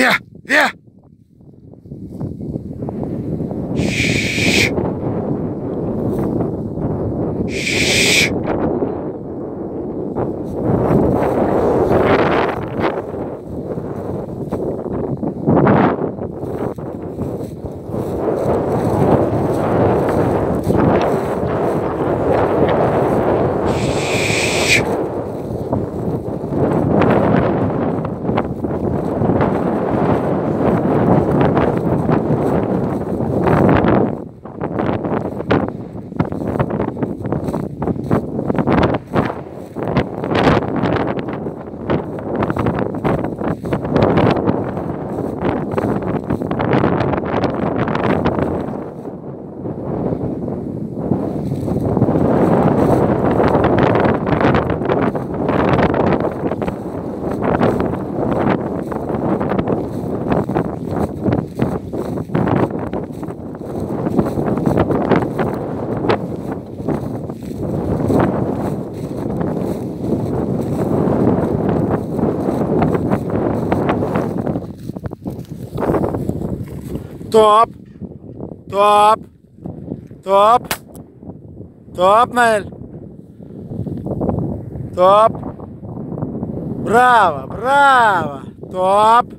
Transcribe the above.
Yeah, yeah. Shh. Shh. Top. Top. Top. Top, Mel. Top. Brava, brava. Top.